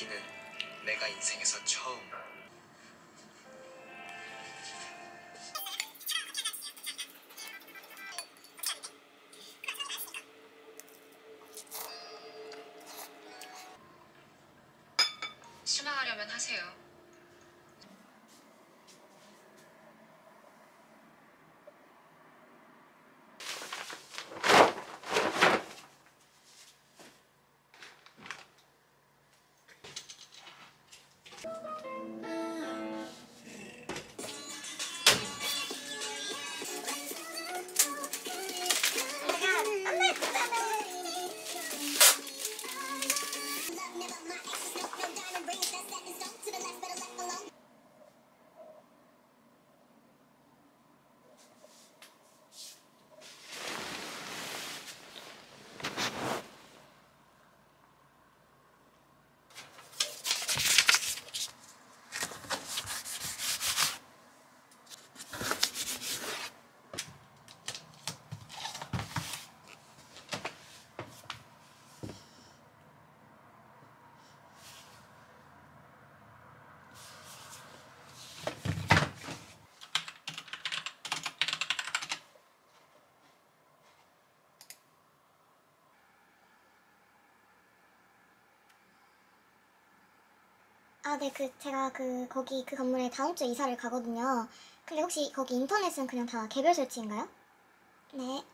아기는 내가 인생에서 처음 아, 네, 그, 제가 그, 거기 그 건물에 다음 주에 이사를 가거든요. 근데 혹시 거기 인터넷은 그냥 다 개별 설치인가요? 네.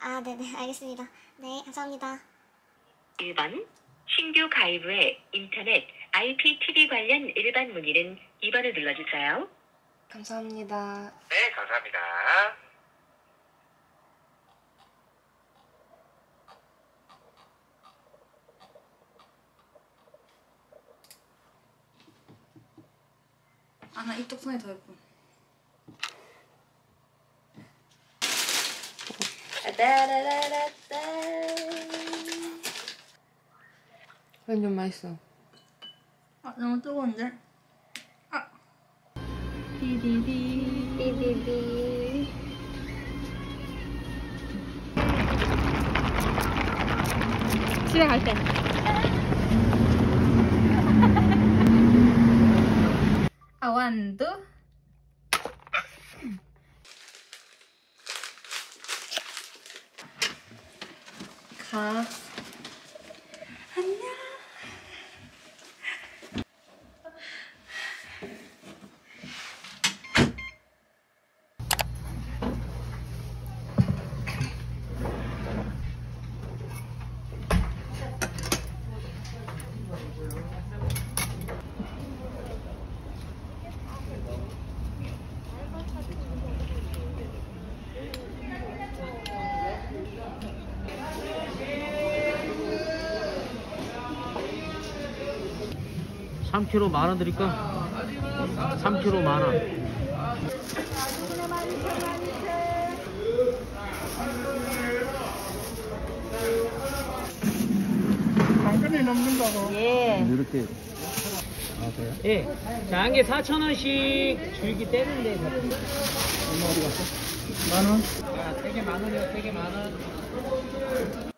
아, 네네, 알겠습니다. 네, 감사합니다. 1번 신규 가입 후에 인터넷 IPTV 관련 일반 문의는 2번을 눌러주세요. 감사합니다. 네, 감사합니다. 아, 나 이쪽 손이 더 예뻐. 완전 맛있어. 아, 너무 뜨거운데? 아. 집에 갈 때. 아, 3kg 만 원 드릴까? 3kg 만 원. 당근이 넘는다고. 예. 이렇게. 아, 그래요? 예. 자, 한 개 4,000원씩 줄기 떼는데. 얼마 어디 갔어? 만 원? 아, 세개만 원이요, 세개만 원.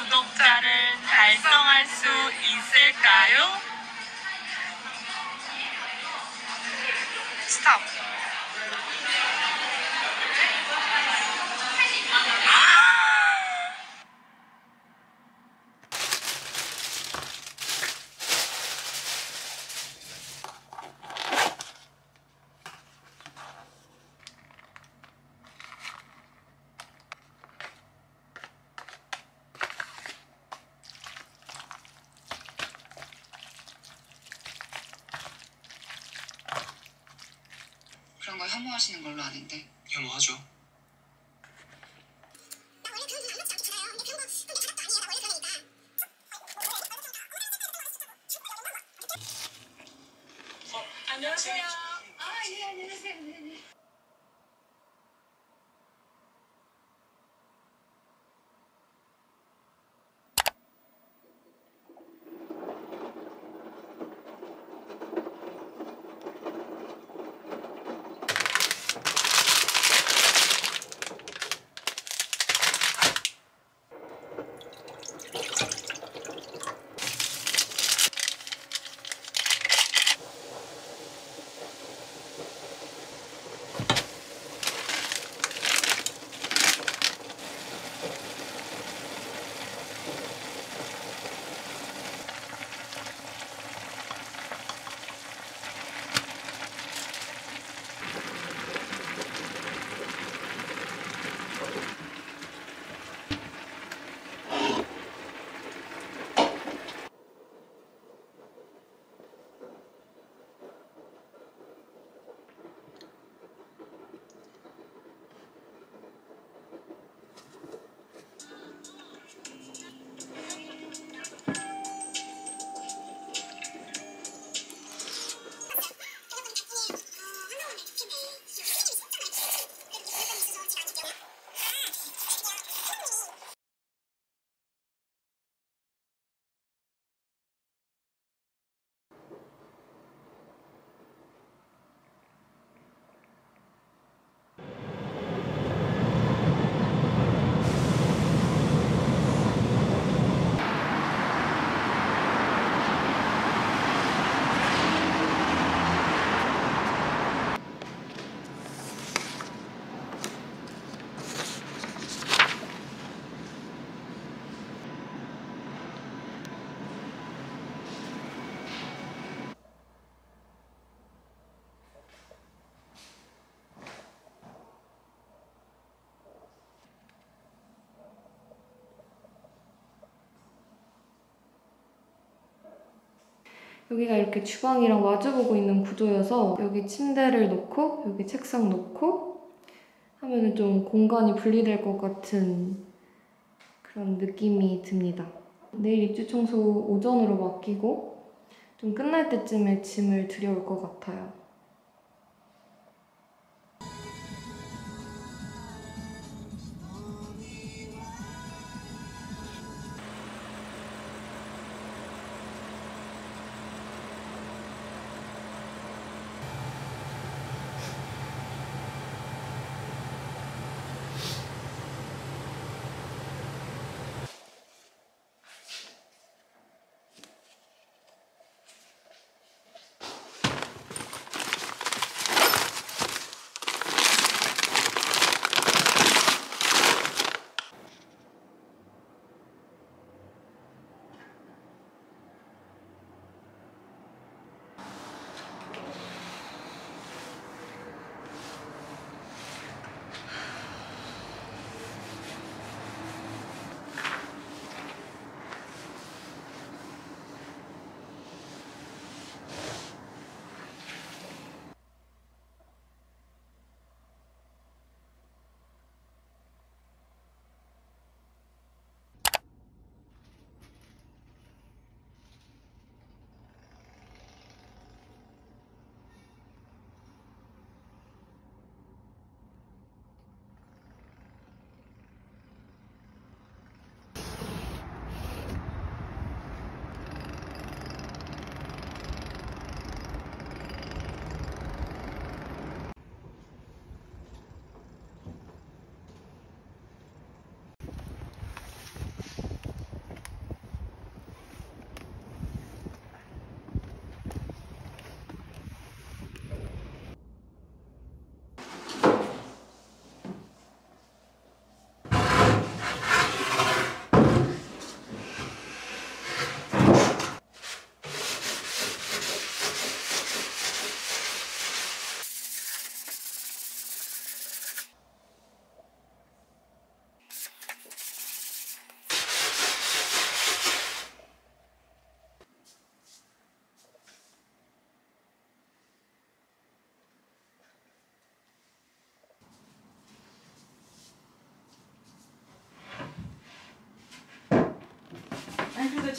구독자를 달성할 수 있을까요? 스탑. 그런 거 혐오하시는 걸로 아는데 혐오하죠. 여기가 이렇게 주방이랑 마주보고 있는 구조여서 여기 침대를 놓고 여기 책상 놓고 하면은 좀 공간이 분리될 것 같은 그런 느낌이 듭니다. 내일 입주 청소 오전으로 맡기고 좀 끝날 때쯤에 짐을 들여올 것 같아요.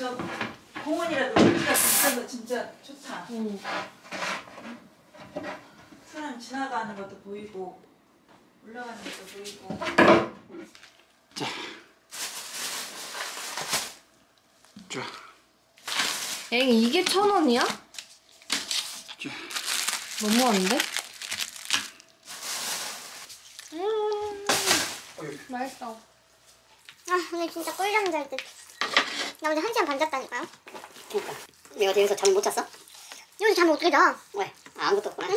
저 공원이라도 여기가 진짜 진짜 좋다. 응. 사람 지나가는 것도 보이고 올라가는 것도 보이고. 자, 엥 이게 천 원이야? 너무한데? 음, 맛있어. 아 오늘 진짜 꿀잠 잘 듯. 나 어제 한 시간 반 잤다니까요. 그러니까 내가 여기서 잠을 못 잤어? 여기서 잠을 어떻게 자? 왜? 아, 아무것도 없구나